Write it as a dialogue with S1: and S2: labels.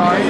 S1: sorry.